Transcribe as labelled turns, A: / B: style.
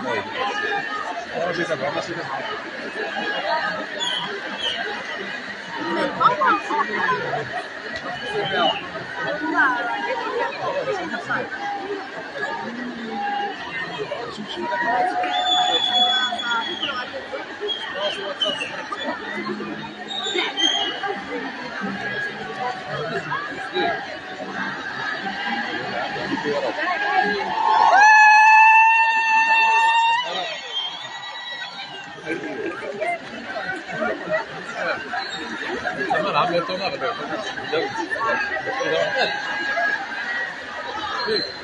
A: ラーメンとな tomava. Não. Não.